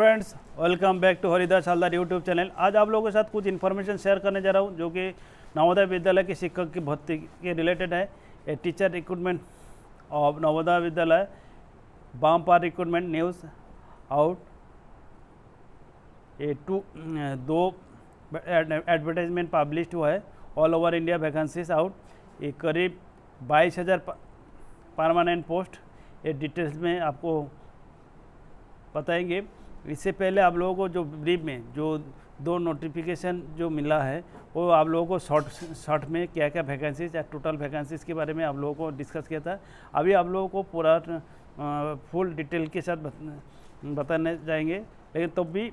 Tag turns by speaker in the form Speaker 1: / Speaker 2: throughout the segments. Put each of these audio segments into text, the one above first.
Speaker 1: Friends welcome back to Haridas Haldar YouTube channel आज आप लोगों के साथ कुछ इन्फॉर्मेशन शेयर करने जा रहा हूँ, जो कि नवोदय विद्यालय के शिक्षक की भर्ती के रिलेटेड है। A teacher recruitment of Navodaya Vidyalaya, bumper recruitment news out a two दो एडवर्टाइजमेंट पब्लिश हुआ है। All over India vacancies out ये करीब बाईस हज़ार परमानेंट पोस्ट ये डिटेल्स में आपको बताएँगे। इससे पहले आप लोगों को जो ब्रीफ में जो दो नोटिफिकेशन जो मिला है, वो आप लोगों को शॉर्ट शॉर्ट में क्या क्या वैकेंसीज या टोटल वैकेंसीज के बारे में आप लोगों को डिस्कस किया था। अभी आप लोगों को पूरा फुल डिटेल के साथ बताने जाएँगे। लेकिन तब तो भी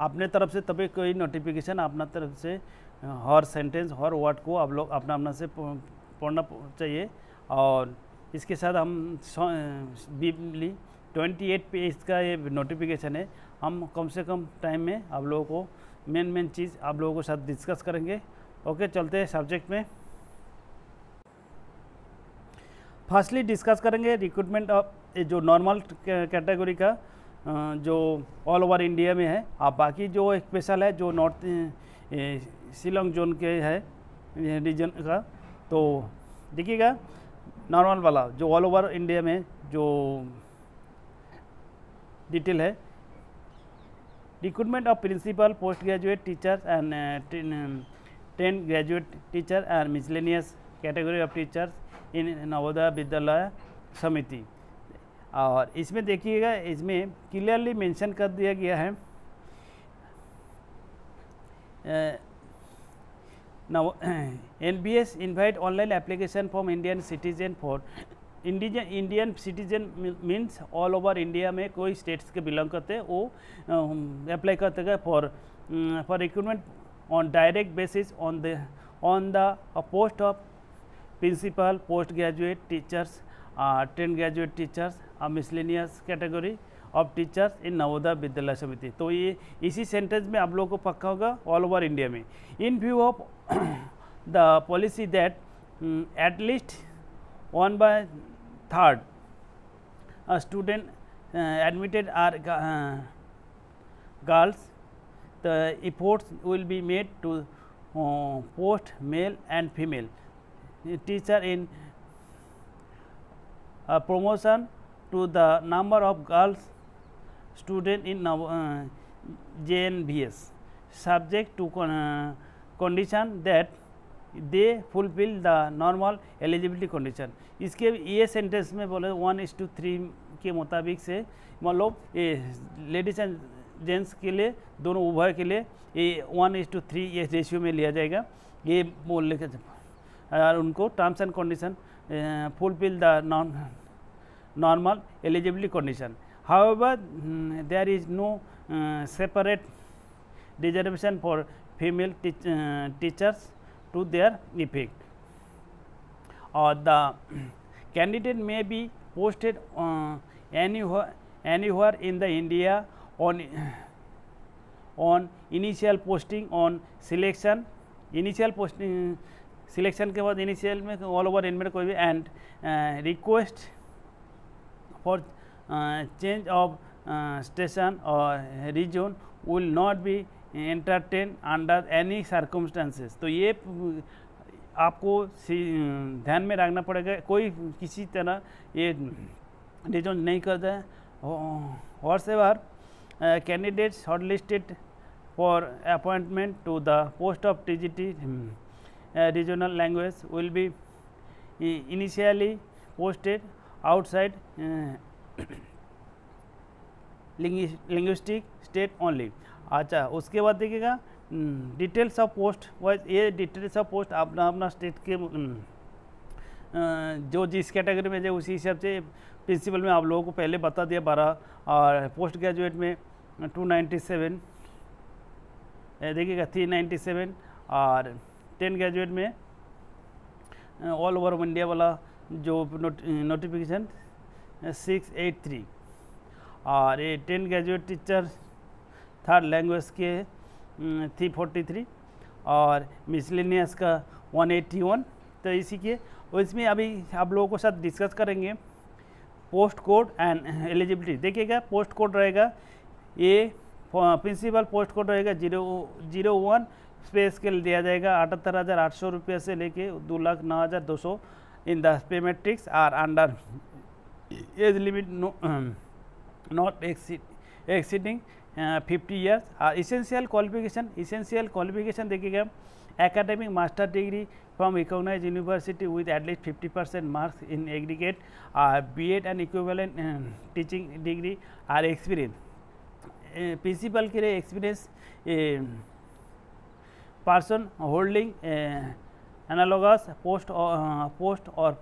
Speaker 1: अपने तरफ़ से तभी कोई नोटिफिकेशन अपना तरफ़ से, हर सेंटेंस हर वर्ड को आप लोग अपना अपना से पढ़ना चाहिए। और इसके साथ हम बीपली ट्वेंटी एट पेज का ये नोटिफिकेशन है। हम कम से कम टाइम में आप लोगों को मेन मेन चीज़ आप लोगों के साथ डिस्कस करेंगे। ओके चलते हैं सब्जेक्ट में। फर्स्टली डिस्कस करेंगे रिक्रूटमेंट ऑफ़ जो नॉर्मल कैटेगरी का जो ऑल ओवर इंडिया में है। आप बाकी जो स्पेशल है, जो नॉर्थ शिलोंग जोन के है रीजन का तो देखिएगा नॉर्मल वाला, जो ऑल ओवर इंडिया में जो डिटेल है recruitment of principal post graduate teacher and trained graduate teacher and miscellaneous category of teachers in Navodaya Vidyalaya Samiti और इसमें देखिएगा, इसमें क्लियरली मेंशन कर दिया गया है Now, NBS invite online application from Indian citizen for Indian Indian citizen means all over India में कोई स्टेट्स के बिलोंग करते हैं वो अप्लाई करते for for recruitment on direct basis on the on the post of principal post graduate teachers trained graduate teachers miscellaneous category of teachers in Navodaya Vidyalaya Samiti तो ये इसी सेंटेंस में आप लोगों को पक्का होगा ऑल ओवर इंडिया में। In view of the policy that at least one by third student admitted are girls the efforts will be made to post male and female teacher in promotion to the number of girls student in uh, JNBS subject to con uh, condition that they fulfil the normal eligibility condition इसके ये sentence में बोले one is to three के मुताबिक से मतलब ये ladies and gents के लिए दोनों उभय के लिए ये वन इज़ टू थ्री ये रेशियो में लिया जाएगा। ये बोल लेके और उनको terms and condition fulfil the non normal eligibility condition However, mm, there is no uh, separate reservation for female teach, uh, teachers to their effect. Or the candidate may be posted uh, anywhere, anywhere in the India on on initial posting on selection initial posting selection के बाद initial में all over इनमें कोई भी and request for change of station और or will not be entertain under any any तो ये, आपको ध्यान में रखना पड़ेगा, कोई किसी तरह ये रिजोन नहीं करते हैं। Whosoever candidate short listed for appointment to the post of T G T regional language will be initially posted outside linguistic state only अच्छा उसके बाद देखिएगा डिटेल्स ऑफ़ पोस्ट वाइज ये डिटेल्स ऑफ़ पोस्ट अपना अपना स्टेट के हम्म, जो जिस कैटेगरी में जो उसी हिसाब से प्रिंसिपल में आप लोगों को पहले बता दिया बारह और पोस्ट ग्रेजुएट में टू नाइन्टी सेवन देखिएगा थ्री नाइन्टी सेवन और टेन ग्रेजुएट में ऑल ओवर इंडिया वाला जो नोटिफिकेशन सिक्स एट थ्री। और ये trained graduate teacher third language के थ्री फोर्टी थ्री और मिसलिनियस का वन एट्टी वन। तो इसी के और इसमें अभी आप लोगों के साथ डिस्कस करेंगे पोस्ट कोड एंड एलिजिबिलिटी। देखिएगा, पोस्ट कोड रहेगा ये प्रिंसिपल पोस्ट कोड रहेगा, ज़ीरो ज़ीरो वन स्पेस के दिया जाएगा, अठहत्तर हज़ार आठ सौ रुपये से लेके दो लाख नौ हज़ार दो सौ in the pay matrix are under. Age limit no not exceeding fifty years essential qualification essential qualification देखिए academic master degree from recognise university with at least fifty percent marks in aggregate B Ed and equivalent teaching degree और experience principal के लिए experience person holding analogous post post और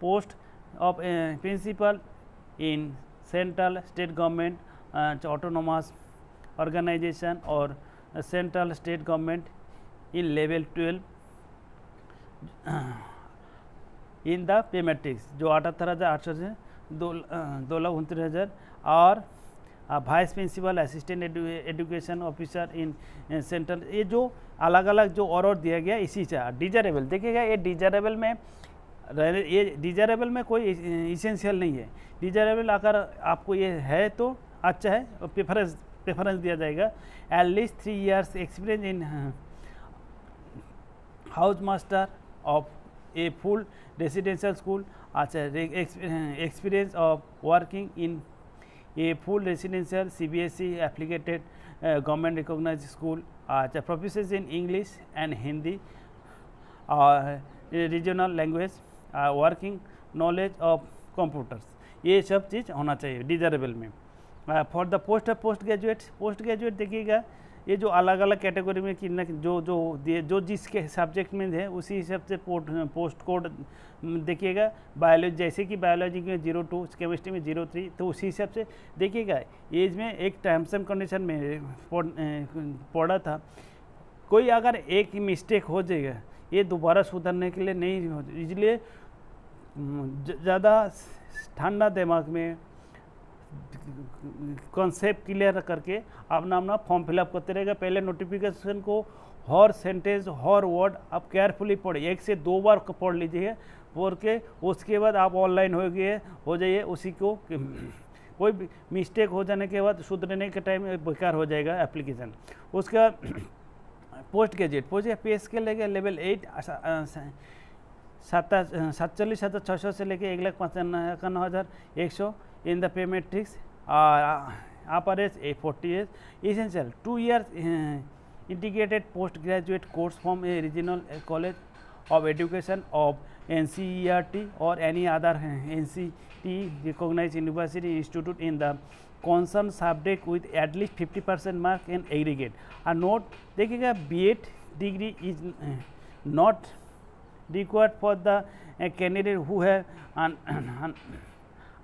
Speaker 1: post of uh, principal in central state government uh, autonomous organization or central state government in level twelve in the pay matrix जो अठहत्तर हज़ार आठ सौ से दो लाख उनतीस हज़ार और vice principal assistant education officer in central ये जो अलग अलग जो और, और दिया गया इसी से डिजरेबल देखिएगा ये डिजरेबल में ये डिजरेबल में कोई इसेंशियल नहीं है। डिजरेबल अगर आपको ये है तो अच्छा है, और प्रेफरेंस प्रेफरेंस दिया जाएगा। At least three years experience in house master of a full residential school अच्छा experience of working in a full residential C B S E affiliated government recognise school अच्छा professor in English and Hindi और regional language working knowledge of computers ये सब चीज़ होना चाहिए desirable में। For the post of post graduate post graduate देखिएगा, ये जो अलग अलग कैटेगरी में कि जो जो जो जिसके सब्जेक्ट में है, उसी हिसाब से पोस्ट कोड देखिएगा। बायोलॉजी जैसे कि बायोलॉजी में ज़ीरो टू केमिस्ट्री में ज़ीरो थ्री तो उसी हिसाब से देखिएगा एज में एक टर्म्स एंड कंडीशन में पढ़ा था। कोई अगर एक मिस्टेक हो जाएगा, ये दोबारा सुधरने के लिए नहीं हो, इसलिए ज़्यादा ठंडा दिमाग में कॉन्सेप्ट क्लियर करके अपना अपना फॉर्म फिलअप करते रहेगा पहले नोटिफिकेशन को हर सेंटेंस हर वर्ड आप केयरफुली पढ़िए। एक से दो बार पढ़ लीजिए। पढ़ के उसके बाद आप ऑनलाइन हो गए, हो जाइए, उसी को कोई मिस्टेक हो जाने के बाद सुधरने के टाइम बेकार हो जाएगा एप्लीकेशन उसका post graduate post pay scale लेके लेवल एट सत्ताईस सत्तालीस हज़ार छः सौ से लेके एक लाख पचानवे हज़ार एक सौ इन द पेमेट्रिक्स और upper age a forty age essential, two year integrated post graduate course from a regional college of education of N C E R T और any other N C T recognise university institute in the concern subject with at least fifty percent mark in aggregate ah note देखिएगा B Ed degree is not required for the uh, candidate who have an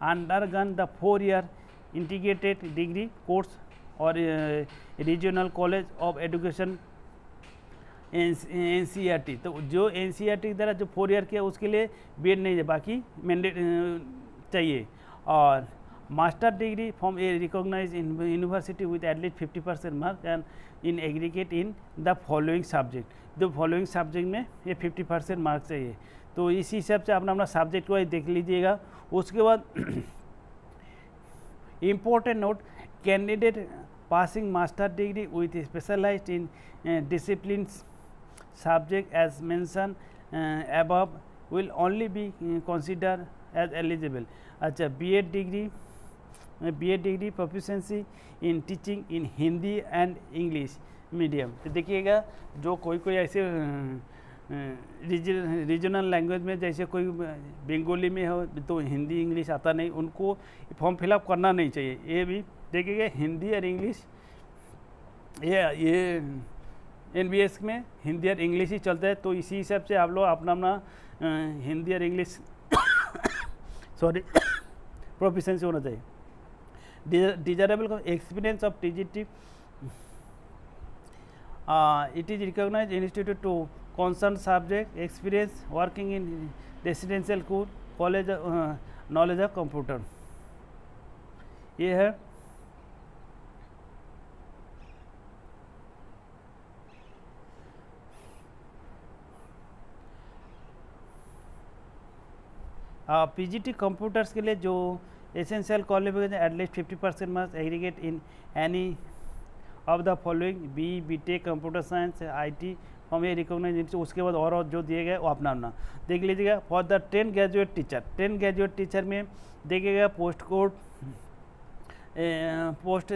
Speaker 1: undergone the four year integrated degree course or uh, regional college of education N C R T तो जो N C R T द्वारा जो four year किया उसके लिए B Ed नहीं है बाकी मैंडेट चाहिए और master degree from a recognise university with at least fifty percent mark and in aggregate in the following subject जो फॉलोइंग सब्जेक्ट में ये फिफ्टी परसेंट मार्क चाहिए तो इसी हिसाब से अपना अपना सब्जेक्ट वाइज देख लीजिएगा। उसके बाद important note candidate passing master degree with specialised in discipline subject as mention above will only be consider as eligible अच्छा BEd degree BEd degree proficiency in teaching in Hindi and English medium तो देखिएगा, जो कोई कोई ऐसे regional language में जैसे कोई बंगाली में हो तो हिंदी इंग्लिश आता नहीं, उनको फॉर्म फिलअप करना नहीं चाहिए। ये भी देखिएगा हिंदी और इंग्लिश ये ये एन में हिंदी और इंग्लिश ही चलता है तो इसी हिसाब से आप लोग अपना अपना हिंदी और इंग्लिश सॉरी प्रोफिशेंसी होना चाहिए। Desirable experience of TGT it is recognise institute to concern subject experience working in residential course college knowledge of computer ये है पी जी कंप्यूटर्स के लिए जो essential qualification at least fifty percent marks aggregate in any of the following B B tech computer science I T हम ये recognise उसके बाद और, और जो दिए गए वो अपना अपना देख लीजिएगा for the trained graduate teacher trained graduate teacher में देखिएगा पोस्ट कोड पोस्ट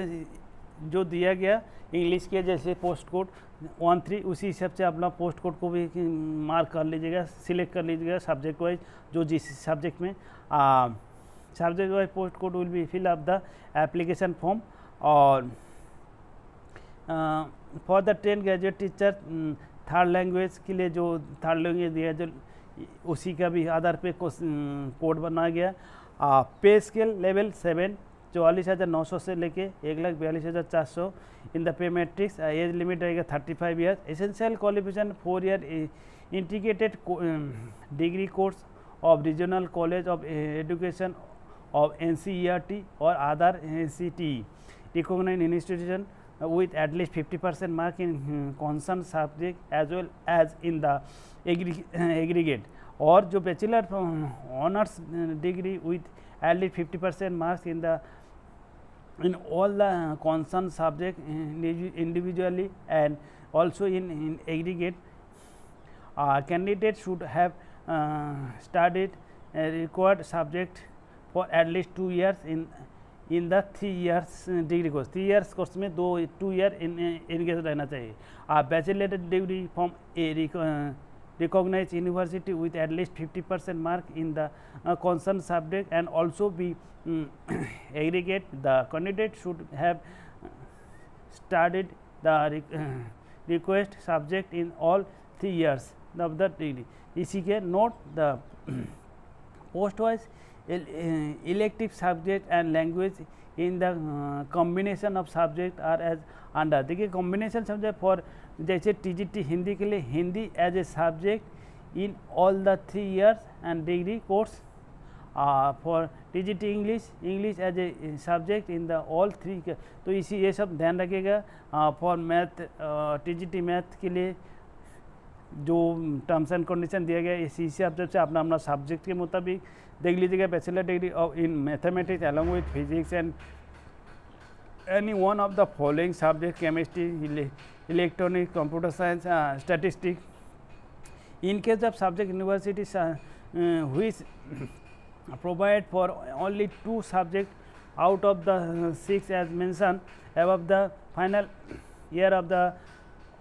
Speaker 1: जो दिया गया इंग्लिश के जैसे पोस्ट कोड वन थ्री उसी हिसाब से अपना पोस्ट कोड को भी मार्क कर लीजिएगा सिलेक्ट कर लीजिएगा सब्जेक्ट वाइज जो जिस सब्जेक्ट में subject wise post code will be fill up the application form और for the trained graduate teacher third language के लिए जो थर्ड लैंग्वेज दिया जो उसी का भी आधार पे कोड बनाया गया आ, पे स्केल लेवल सेवन चौवालीस हज़ार नौ सौ से लेके एक लाख बयालीस हज़ार चार सौ in the pay matrix age limit रहेगा thirty five year essential qualification four year integrated degree course of regional college of education और other N C T recognise institution with at least 50 percent mark in um, concerned subject as well as in the aggregate और जो bachelor honours degree with least 50 percent marks in the in all the uh, concerned subject individually and also in, in aggregate uh, candidate should have uh, studied a required subject for at least two years in in the three years degree course three years course में दो two year engage रहना चाहिए। आप bachelor degree from a recognise university with at least fifty percent mark in the concern subject and also be aggregate the candidate should have studied the request subject in all three years of the degree इसी के note the post wise elective subject and language in the uh, combination of subject are as under. देखिए combination subject for जैसे TGT Hindi के लिए Hindi as a subject in all the three years and degree course for TGT English English as a subject in the all three तो इसी ये सब ध्यान रखिएगा। For math T G T math के लिए जो टर्म्स एंड कंडीशन दिया गया है सी आप से अपना अपना सब्जेक्ट के मुताबिक देख लीजिएगा bachelor degree of in mathematics along with physics and any one of the following subject chemistry electronic computer science statistic in case of subject university हुई provide for only two subject out of the six as mention at the final year of the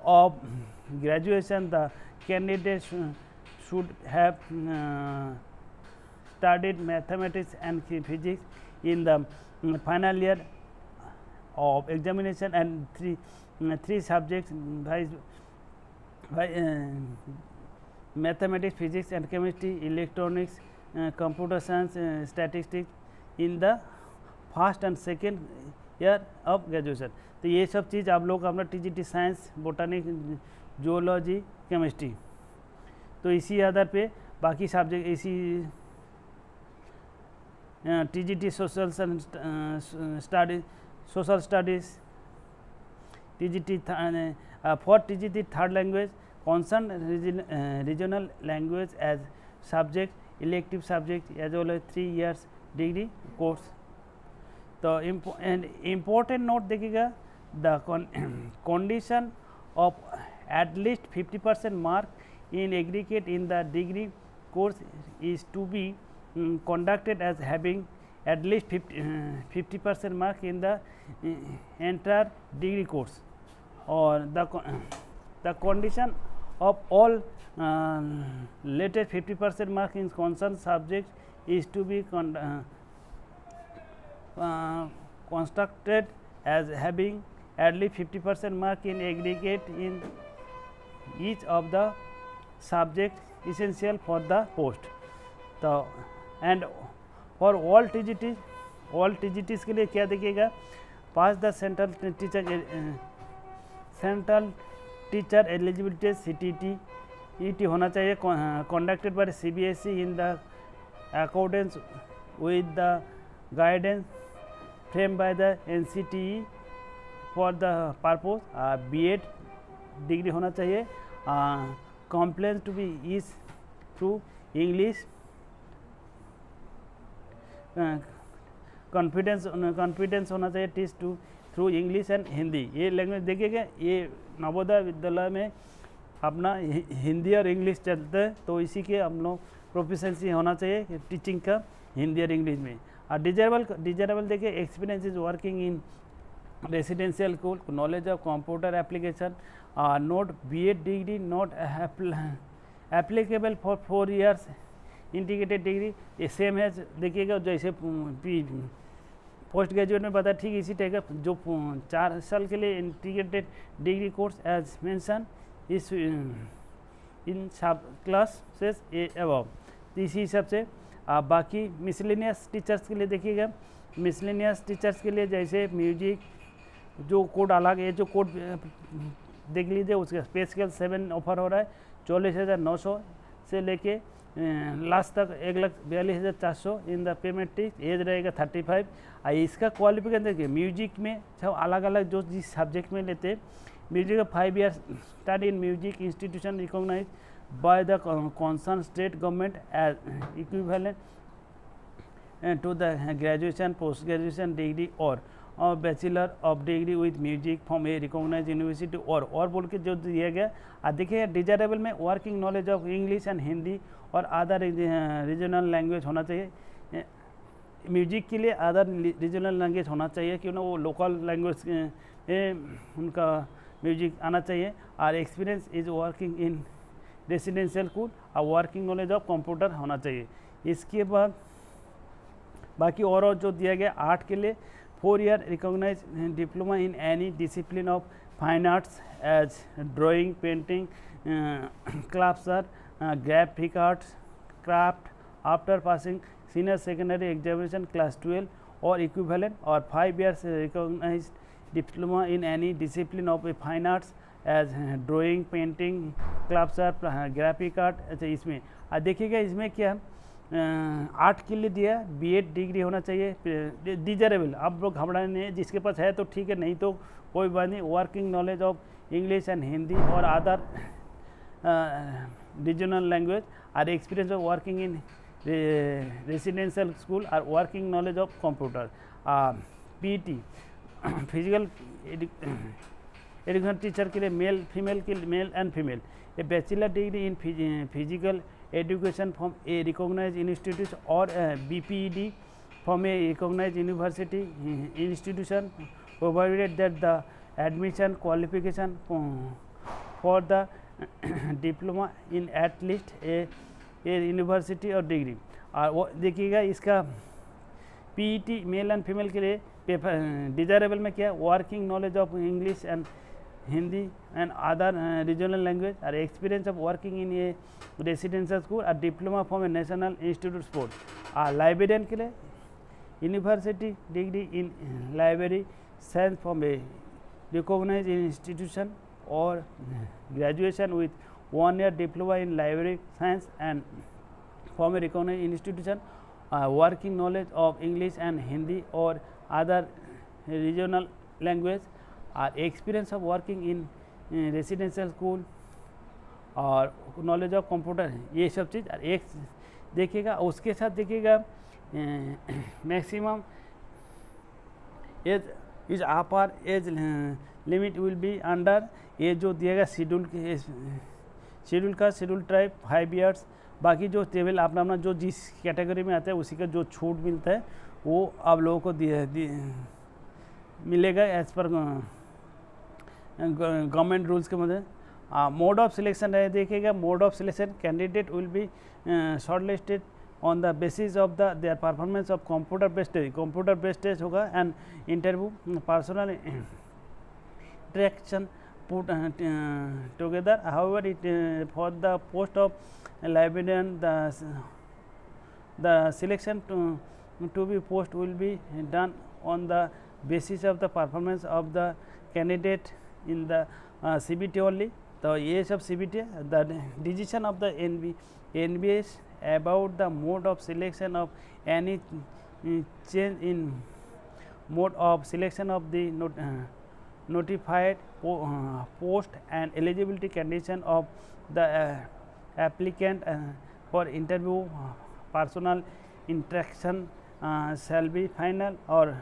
Speaker 1: of graduation the candidate sh should have uh, studied mathematics and physics in the um, final year of examination and three uh, three subjects by, by uh, mathematics, physics and chemistry, electronics, uh, computer science, uh, statistics in the first and second year of graduation तो ये सब चीज़ आप लोग अपना T G T science botanic zoology chemistry तो इसी आधार पे बाकी सब्जेक्ट इसी T G T social study social studies T G T for T G T third language concern regional language as subject elective subject as well as three years degree course तो and important note देखिएगा the condition of at least 50 percent mark in aggregate in the degree course is to be um, conducted as having at least 50 uh, percent mark in the uh, entire degree course. Or the the condition of all uh, latest 50 percent mark in concerned subject is to be con uh, uh, constructed as having at least 50 percent mark in aggregate in each of the subject essential for the post. T G T all T G Ts के लिए क्या देखिएगा pass the central teacher central teacher eligibility C T T E T होना चाहिए conducted by C B S E in the accordance with the guidance frame by the N C T E for the purpose B Ed degree होना चाहिए। Complain to be is through English confidence confidence होना चाहिए teach to through English and Hindi ये language देखिएगा ये नवोदय विद्यालय में अपना हिंदी और इंग्लिश चलते हैं तो इसी के हम लोग प्रोफिशेंसी होना चाहिए टीचिंग का हिंदी और इंग्लिश में। और डिजरेबल डिजरेबल देखिए experience is working in residential school knowledge of computer application note B Ed degree not applicable for four years integrated degree ये सेम है देखिएगा, जैसे पोस्ट ग्रेजुएट में बताया ठीक इसी टाइप का, जो चार साल के लिए integrated degree course as mention इस, इन सब क्लास से एवब तो इसी हिसाब से आप बाकी मिसलिनियस टीचर्स के लिए देखिएगा मिसलिनियस टीचर्स के लिए जैसे म्यूज़िक जो कोड अलग है, जो कोड देख लीजिए, उसका स्पेशल सेवन ऑफ़र हो रहा है, चौलीस हज़ार नौ सौ से लेके लास्ट तक एक लाख बयालीस हज़ार चार सौ in the payment tick as रहेगा थर्टी फाइव और इसका क्वालिफिकेशन देखिए म्यूज़िक में सब अलग अलग जो जिस सब्जेक्ट में लेते म्यूज़िक का five year study in music institution recognise by the concern state government as equivalent to the graduation post graduation degree और और bachelor of degree with music from a recognise university और और बोल के जो दिया गया। देखिए डिजायरेबल में working knowledge of English and Hindi और अदर रीजनल लैंग्वेज होना चाहिए। म्यूज़िक के लिए अदर रीजनल लैंग्वेज होना चाहिए क्यों ना वो लोकल लैंग्वेज उनका म्यूज़िक आना चाहिए। और experience is working in residential school और वर्किंग नॉलेज ऑफ़ कंप्यूटर होना चाहिए। इसके बाद बाकी और, और जो दिया गया आर्ट के लिए four year recognise diploma in any discipline of fine arts as drawing painting sculpture graphic arts craft after passing senior secondary examination class twelve और इक्विवेलेंट और five year recognise diploma in any discipline of fine arts as drawing painting sculpture graphic art अच्छा इसमें। देखिएगा इसमें क्या है? आठ के लिए दिया बी एड डिग्री होना चाहिए डिजरेबल अब लोग घबराने नहीं है जिसके पास है तो ठीक है, नहीं तो कोई बात नहीं working knowledge of English and Hindi और other regional language or experience of working in residential school or working knowledge of computer P T physical education teacher के लिए मेल फीमेल के male and female a bachelor degree in physical education from a recognise institute और B P E D from a recognise university institution provided that the admission qualification for the diploma in at least a university और degree और देखिएगा इसका P E T male and female के लिए paper desirable में क्या? Working knowledge of English and Hindi and other regional language और experience of working in a residential school और diploma from a national institute sport और librarian के लिए university degree in library science from a recognise institution or graduation with one year diploma in library science and from a recognized institution uh, working knowledge of English and Hindi or other regional language or experience of working in uh, residential school और knowledge of computer ये सब चीज़ और एक देखिएगा उसके साथ देखिएगा maximum age is upper age limit will be under ये जो दिया गया शेड्यूल शेड्यूल का शेड्यूल टाइप फाइव ईयर्स बाकी जो टेबल अपना अपना जो जिस कैटेगरी में आता है उसी का जो छूट मिलता है वो आप लोगों को दिए मिलेगा एज पर गवर्नमेंट रूल्स के मध्य मोड ऑफ़ सिलेक्शन रहे देखेगा mode of selection candidate will be short listed on the basis of the their performance of computer based test computer based test होगा and interview personal interaction put together how it for the post of librarian the the selection to be post will be done on the basis of the performance of the candidate in the uh, CBT only तो the decision of the N B N B S about the mode of selection of any change in mode of selection of the not, uh, notified po uh, post and eligibility condition of the uh, applicant uh, for interview personal interaction shall be final or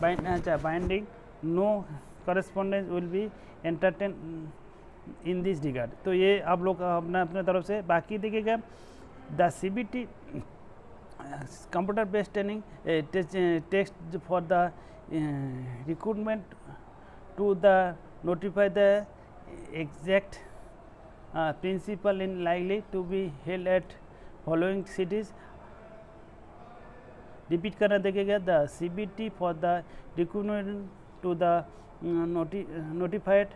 Speaker 1: bind, uh, binding no correspondence will be entertain in this regard तो ये आप लोग अपना अपने तरफ़ से बाकी देखिएगा। The C B T computer based training text for the recruitment to the notify the exact principal in lively to be held at following cities repeat करना देखेगा the C B T for the recruitment to the to the notified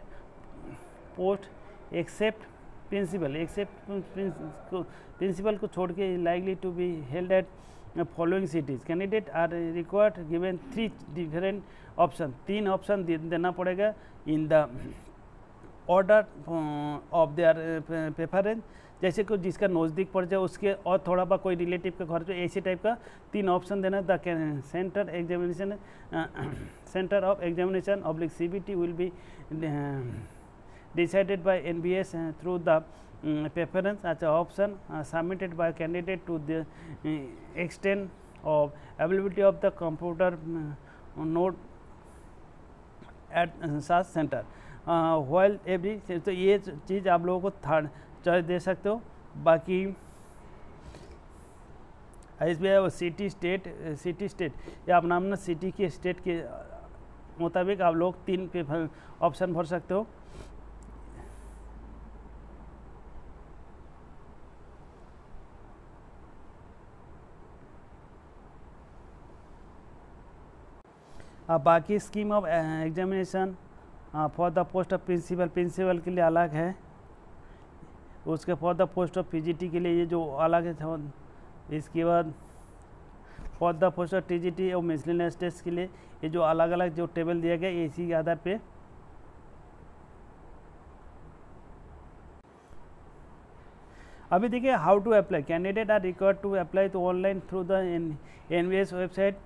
Speaker 1: post except principal except principal को छोड़ के likely to be held at following cities candidate are required given three different option तीन option देना पड़ेगा in the order of their preference जैसे कोई जिसका नज़दीक पड़ जाए, उसके और थोड़ा बहुत कोई रिलेटिव का खर्च हो ऐसी टाइप का तीन ऑप्शन देना है। Centre examination centre of examination oblique C B will be decided by N B S through the preference अच्छा option submitted by candidate to the extend of availability of the computer note at centre wealth every तो ये चीज़ आप लोगों को third choice दे सकते हो। बाकी S B I city state city state या अपना अपना सिटी के स्टेट के मुताबिक आप लोग तीन पे ऑप्शन भर सकते हो। बाकी scheme of examination for the post of principal principal के लिए अलग है। उसके for the post of PGT के लिए ये जो अलग है इसके बाद for the post of TGT और मिसलिनियस टेस्ट के लिए ये जो अलग अलग जो टेबल दिया गया, इसी के आधार पे। अभी देखिए how to apply candidate are required to apply to online through the NVS website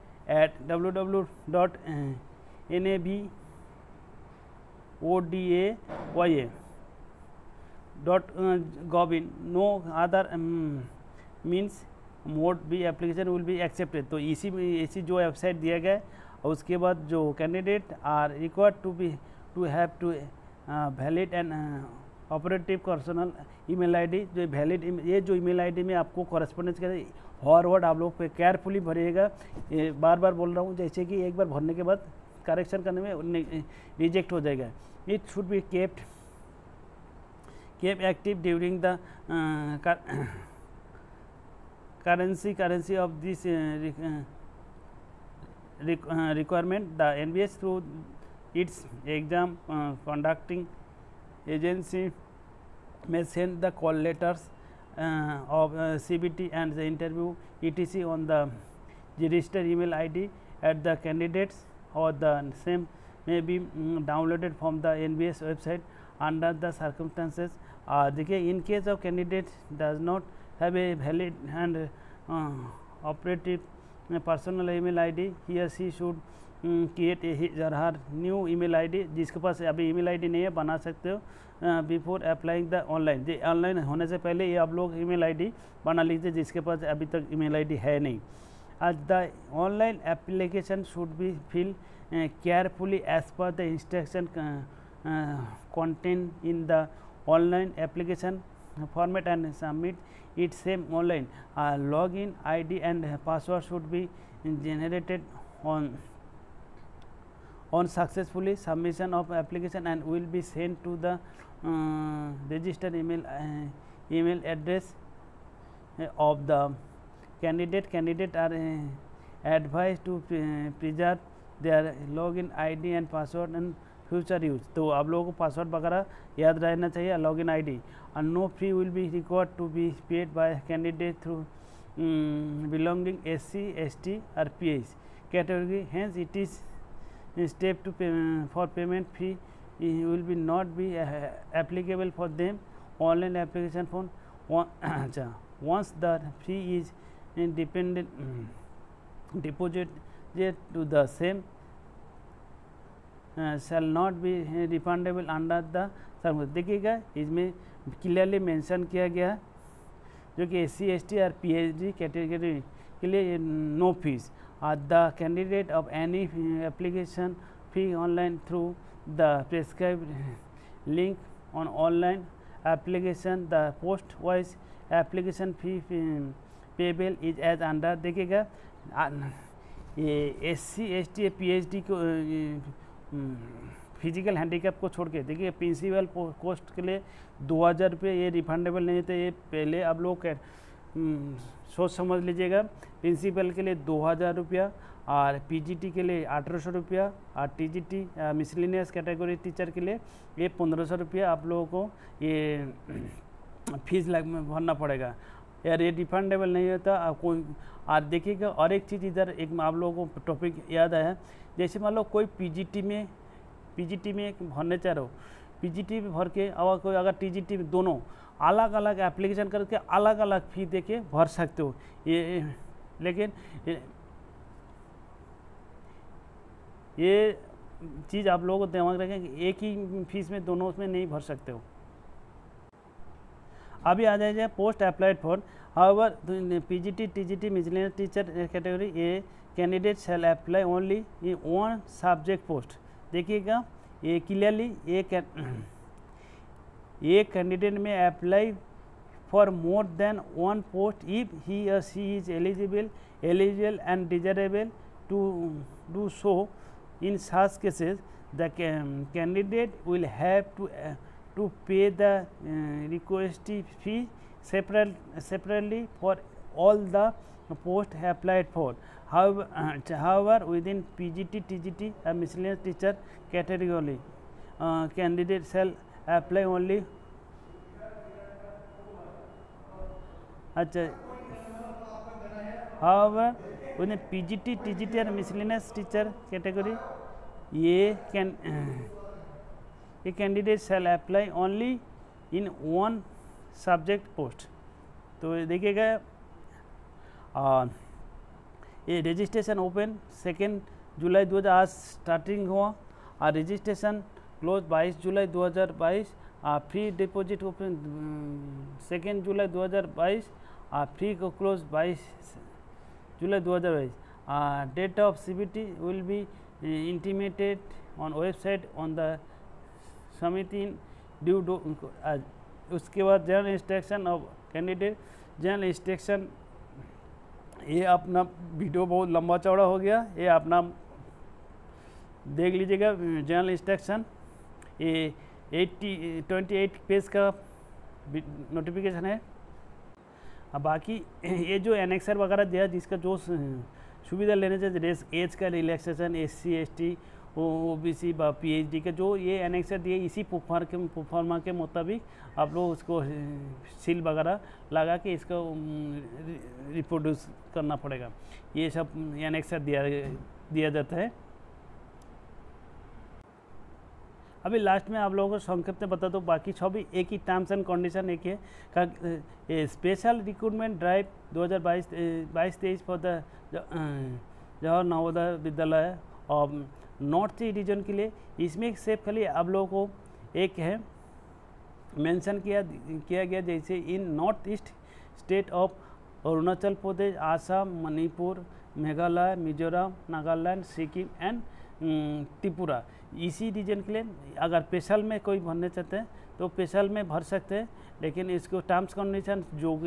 Speaker 1: at www.nabodaya.gov no other um, means mode be application will be accepted तो इसी इसी जो वेबसाइट दिया गया और उसके बाद जो candidate are required to be to have to valid and operative personal email ID जो वैलिड ये जो ईमेल आईडी में आपको कॉरेस्पॉन्डेंस करे हर वर्ड आप लोग पे केयरफुली भरिएगा। बार बार बोल रहा हूँ जैसे कि एक बार भरने के बाद करेक्शन करने में रिजेक्ट हो जाएगा। It should be kept kept active during the uh, currency currency of this uh, uh, requirement the NBS through its exam conducting agency may send the call letters uh, of uh, CBT and the interview etc on the, registered email ID at the candidates or the same may be um, downloaded from the NBS website under the circumstances uh, देखिए in case of candidate does not have a valid and uh, operative uh, personal email ID he or she should create his or her new email ID जिसके पास अभी email ID नहीं है बना सकते हो before applying the online जी online होने से पहले ये आप लोग ईमेल आईडी बना लीजिए जिसके पास अभी तक ईमेल आईडी है नहीं आज the online application should be fill carefully as per the instruction contained in the online application format and submit it same online. Uh, login id and password should be generated on on successfully submission of application and will be sent to the uh, registered email uh, email address uh, of the candidate. Candidate are advised to preserve their login id and password and future use तो आप लोगों को password वगैरह याद रहना चाहिए log in आई और no fee will be record to be paid by candidate through belonging S C S T R P H category hence it is step to for payment fee will be not be applicable for them online application for अच्छा once the fee is dependent deposit to the same shall not be refundable under the service देखिएगा इसमें clearly mention किया गया, जो कि S C S T और P H D category के लिए नो फ़ीस और the candidate of any application fee online through the prescribe link on online application the post wise application fee payable is as under देखिएगा ये S C S T P H D को physical handicap को छोड़ के, देखिए principal post के लिए दो हज़ार रुपये ये रिफंडेबल नहीं थे ये पहले आप लोग सोच समझ लीजिएगा प्रिंसिपल के लिए दो हज़ार रुपया और पीजीटी के लिए अठारह सौ रुपया और टीजीटी मिसलिनियस कैटेगरी टीचर के लिए ये पंद्रह सौ रुपया आप लोगों को ये फ़ीस लग, भरना पड़ेगा। यार ये रिफंडेबल नहीं होता। आप कोई और देखिएगा और एक चीज़ इधर एक आप लोगों को टॉपिक याद आया। जैसे मान लो कोई पीजीटी में पीजीटी में भरने चाह रहे हो। पीजीटी में भर के और कोई अगर टीजीटी में दोनों अलग अलग एप्लीकेशन करके अलग अलग फ़ी दे के भर सकते हो। ये लेकिन ये, ये चीज़ आप लोगों को दिमाग रखें कि एक ही फ़ीस में दोनों उसमें नहीं भर सकते हो। अभी आ जाइए post applied for however P G T T G T miscellaneous teacher category a candidate shall apply only in one subject post देखिएगा ये क्लियरली ये ये candidate may apply for more than one post if he or she is eligible eligible and desirable to do so in cases the candidate will have to uh, to pay the uh, request fee separate, separately for all the post applied for however, uh, however within pgt tgt and miscellaneous teacher category uh, candidate shall apply only अच्छा however within PGT, TGT and miscellaneous teacher category, a can a candidate shall apply only in one subject post. तो देखिएगा ये registration open second जुलाई 2000 आज starting हुआ और registration close 22 जुलाई 2022 और free deposit open second July 2022 और free को close 22 July 2022. Uh, date of CBT will be uh, intimated on website on the Samiti due dough उसके बाद general instruction of candidate general instruction ये अपना video बहुत लंबा चौड़ा हो गया, ये अपना देख लीजिएगा जनरल इंस्ट्रक्शन ये एट्टी ट्वेंटी एट पेज का नोटिफिकेशन है। अब बाकी ये जो एनेक्सर वगैरह दिया, जिसका जो सुविधा लेने चाहिए एज का relaxation S C S T O B C P H D का, जो ये एनेक्सर दिए, इसी पुफार के, पुफार्मा के मुताबिक आप लोग उसको सील वगैरह लगा के इसको रिप्रोड्यूस करना पड़ेगा। ये सब एनेक्सर दिया दिया जाता है। अभी लास्ट में आप लोगों को संक्षिप्त में बता दो, बाकी सभी एक ही टर्म्स एंड कंडीशन एक है। का स्पेशल रिक्रूटमेंट ड्राइव 2022 बाईस तेईस फॉर द जवाहर नवोदय विद्यालय, और नॉर्थ ईस्ट रीजन के लिए। इसमें सिर्फ़ खाली आप लोगों को एक है, मेंशन किया किया गया जैसे in North East state of Arunachal Pradesh, Assam, Manipur, Meghalaya, Mizoram, Nagaland, Sikkim and Tripura. इसी रीजन के लिए अगर स्पेशल में कोई भरने चाहते हैं तो स्पेशल में भर सकते हैं, लेकिन इसको टर्म्स कंडीशन जो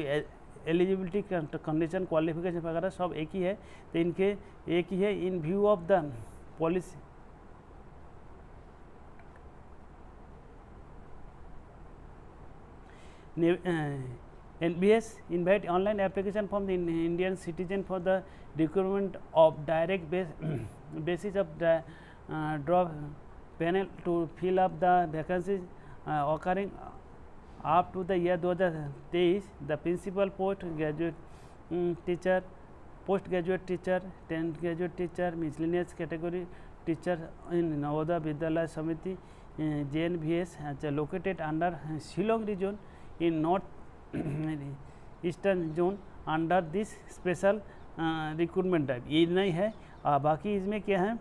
Speaker 1: एलिजिबिलिटी कंडीशन क्वालिफिकेशन वगैरह सब एक ही है तो इनके एक ही है in view of the policy NBS invite online application from the Indian citizen for the recruitment of direct base basis of the uh, drop panel to fill up the vacancies uh, occurring up to the year 2023 the principal post graduate um, teacher post graduate teacher trained graduate teacher, miscellaneous category teacher in Navodaya Vidyalaya Samiti J N V S अच्छा located under Shillong region in North Eastern zone under this special recruitment type ये नहीं है। और बाकी इसमें क्या है?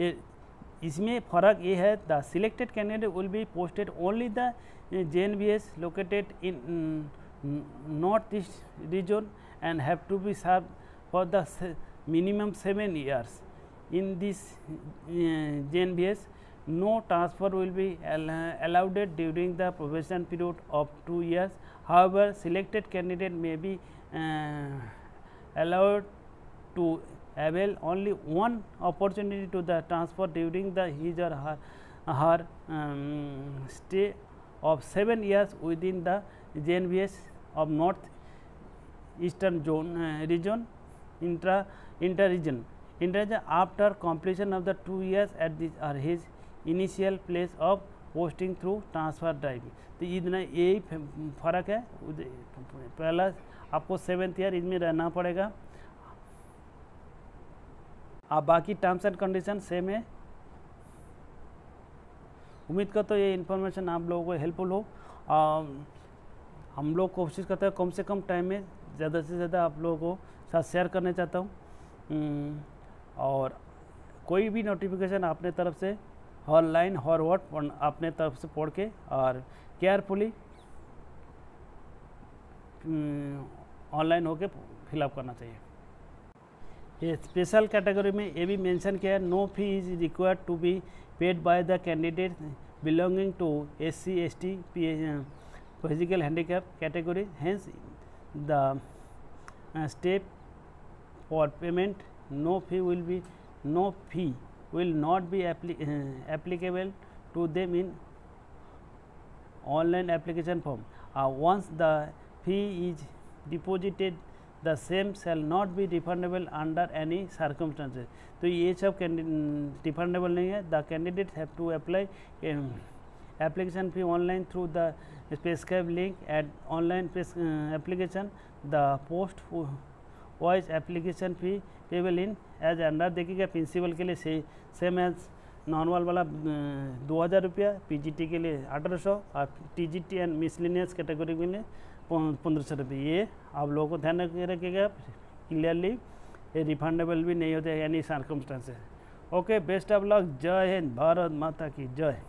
Speaker 1: ये इसमें फ़र्क ये है the selected candidate will be posted only the J N V S located in North East region and have to be serve for the minimum seven years in this J N V S no transfer will be allowed during the probation period of two years however selected candidate may be allowed to avail only one opportunity to the transfer during the his or her, her um, stay of 7 years within the JNBS of north eastern zone uh, region intra interregion interregion after completion of the 2 years at this or his initial place of posting through transfer drive तो इतना यही फ़र्क है पहला आपको seventh year इसमें रहना पड़ेगा आप बाकी टर्म्स एंड कंडीशन सेम है। उम्मीद करता हूँ ये इन्फॉर्मेशन आप लोगों को हेल्पफुल हो। आ, हम लोग कोशिश करते हैं कम से कम टाइम में ज़्यादा से ज़्यादा आप लोगों को साथ शेयर करना चाहता हूँ। हम्म, और कोई भी नोटिफिकेशन अपने तरफ़ से ऑनलाइन हर वर्ड अपने तरफ़ से पढ़ के और केयरफुली ऑनलाइन होके फिलअप करना चाहिए। ये स्पेशल कैटेगरी में ये भी मेंशन किया है no fee is required to be paid by the candidate belonging to S C S T P physical handicap category hence the step for payment no fee will be no fee will not be appli uh, applicable to them in online application form uh, once the fee is deposited the same shall not be refundable under any circumstances तो ये सब refundable नहीं है। The candidate have to apply application fee online through the specified link at online application the post wise application fee payable in as under देखिएगा principal के लिए same as normal वाला दो हज़ार रुपया पी जी टी के लिए अठारह सौ और टी एंड मिसलिनियस कैटेगरी के लिए पंद्रह सौ रुपये ये आप लोगों को ध्यान रखिएगा। क्लियरली ये रिफंडेबल भी नहीं होते यानी circumstances okay best of luck जय हिंद। भारत माता की जय।